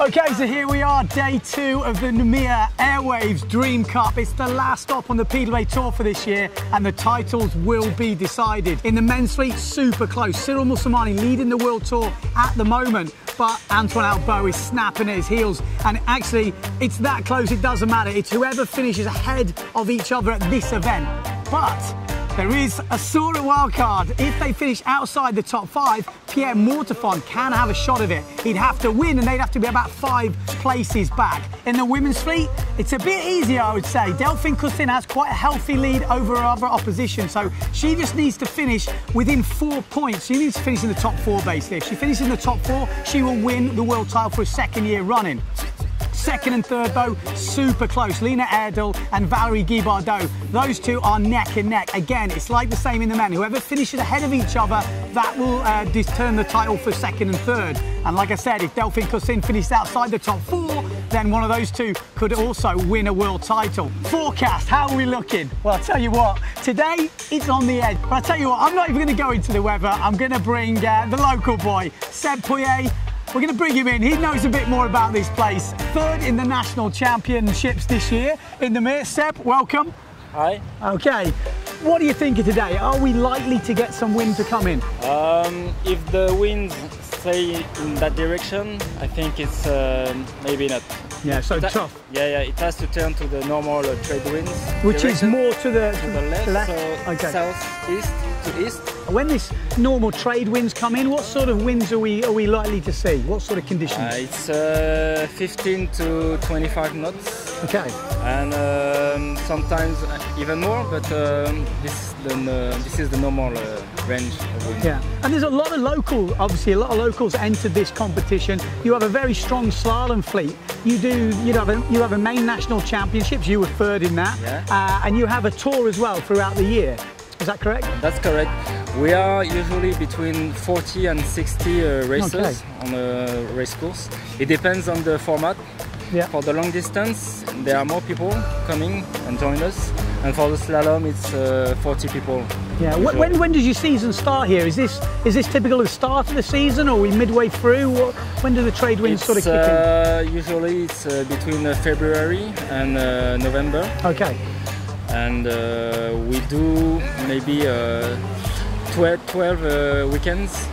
Okay, so here we are, day two of the Nouméa Airwaves Dream Cup. It's the last stop on the Speedway Tour for this year, and the titles will be decided. In the men's fleet, super close. Cyril Moussilmani leading the World Tour at the moment, but Antoine Albeau is snapping at his heels. And actually, it's that close, it doesn't matter. It's whoever finishes ahead of each other at this event. But there is a sort of wild card. If they finish outside the top five, Pierre Mortefon can have a shot of it. He'd have to win and they'd have to be about five places back. In the women's fleet, it's a bit easier, I would say. Delphine Cousin has quite a healthy lead over her other opposition, so she just needs to finish within four points. She needs to finish in the top four, basically. If she finishes in the top four, she will win the world title for a second year running. Second and third, though, super close. Lena Erdil and Valerie Guibardot. Those two are neck and neck. Again, it's like the same in the men. Whoever finishes ahead of each other, that will uh, determine the title for second and third. And like I said, if Delphine Cousin finishes outside the top four, then one of those two could also win a world title. Forecast, how are we looking? Well, I'll tell you what, today it's on the edge. But I'll tell you what, I'm not even going to go into the weather. I'm going to bring uh, the local boy, Seb Pouillet, we're going to bring him in. He knows a bit more about this place. Third in the national championships this year in the Mir. Seb, welcome. Hi. Okay. What do you think of today? Are we likely to get some wind to come in? Um, if the winds stay in that direction, I think it's uh, maybe not. Yeah, so tough. Yeah, yeah. It has to turn to the normal uh, trade winds. Which is more to the, to the left, so Okay. south east to east. When this normal trade winds come in, what sort of winds are we are we likely to see? What sort of conditions? Uh, it's uh, 15 to 25 knots, okay. and um, sometimes even more. But um, this the uh, this is the normal uh, range of. Yeah, and there's a lot of local, obviously a lot of locals entered this competition. You have a very strong slalom fleet. You do, you have a, you have a main national championships. You were third in that, Yeah. uh, and you have a tour as well throughout the year. Is that correct? That's correct. We are usually between 40 and 60 uh, racers Okay. on a race course. It depends on the format. Yeah. For the long distance, there are more people coming and join us. And for the slalom, it's uh, 40 people. Yeah. Usually. When when does your season start here? Is this is this typical of the start of the season, or are we midway through? What, when do the trade winds It's, sort of kick in? uh, usually it's uh, between uh, February and uh, November. Okay. And uh, we do maybe uh, 12, 12 uh, weekends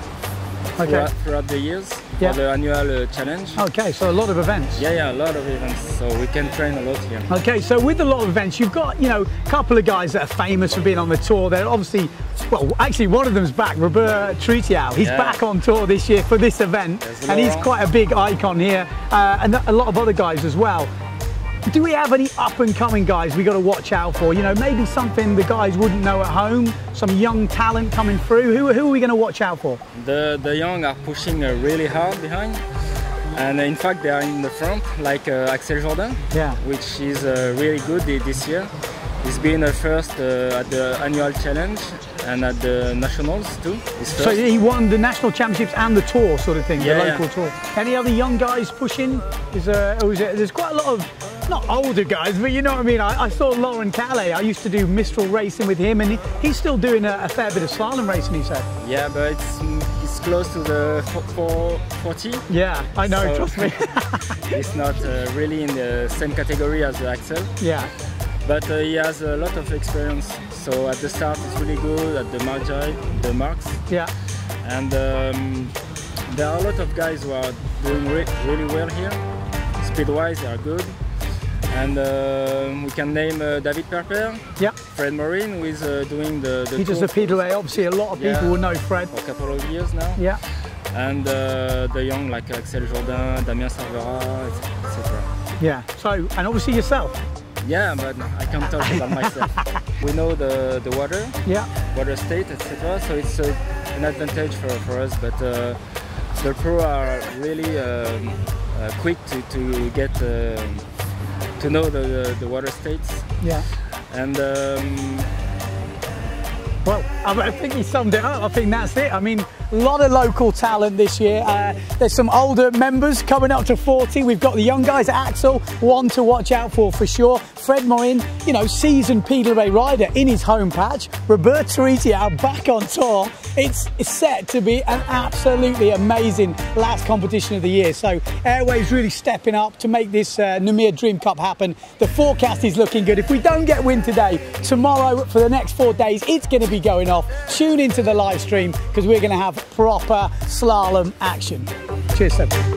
Okay. throughout, the years Yeah. for the annual uh, challenge. Okay. So a lot of events. Yeah, yeah, a lot of events, so we can train a lot here. Okay, so with a lot of events, you've got, you know, a couple of guys that are famous for being on the tour. They're obviously, well, actually, one of them's back, Robert Teriitehau. He's Yeah. back on tour this year for this event, and he's quite a big icon here, uh, and a lot of other guys as well. Do we have any up and coming guys we got to watch out for? You know, maybe something the guys wouldn't know at home, some young talent coming through. Who, who are we going to watch out for? The, the young are pushing uh, really hard behind, and uh, in fact, they are in the front, like uh, Axel Jordan, Yeah. which is uh, really good this year. He's been uh, first uh, at the annual challenge and at the nationals too. So he won the national championships and the tour, sort of thing, Yeah, the yeah. local tour. Any other young guys pushing? Is there, or is it, there's quite a lot of, not older guys, but you know what I mean. I, I saw Lauren Calais. I used to do Mistral racing with him, and he, he's still doing a, a fair bit of slalom racing. He said. Yeah, but it's, it's close to the fo- fo- 40. Yeah, I know. So- trust me. It's not uh, really in the same category as the Axel. yeah. But uh, he has a lot of experience. So at the start, it's really good at the margin, the marks, Yeah. and um, there are a lot of guys who are doing re- really well here. Speed-wise, they are good. And um we can name uh, David Perper, Yeah. Fred Morin, who is uh, doing the, the He does the Pedal Obviously, a lot of people Yeah. will know Fred. for a couple of years now. Yeah. And uh, the young like Axel Jourdain, Damien Servera, etc. Yeah. So, and obviously yourself. Yeah, but I can't talk about myself. We know the, the water, Yeah. water state, etc. So it's uh, an advantage for, for us. But uh, the pro are really um, uh, quick to, to get um to know the, the, the water states. Yeah. And um, I think he summed it up. I think that's it. I mean, a lot of local talent this year. Uh, there's some older members coming up to 40. We've got the young guys at Axel, one to watch out for for sure. Fred Morin, you know, seasoned Peterlee rider in his home patch. Roberto Rizia back on tour. It's set to be an absolutely amazing last competition of the year. So Airwaves really stepping up to make this uh, Noumea Dream Cup happen. The forecast is looking good. If we don't get wind today, tomorrow for the next four days, it's going to be going off. Tune into the live stream because we're going to have proper slalom action. Cheers, Seb.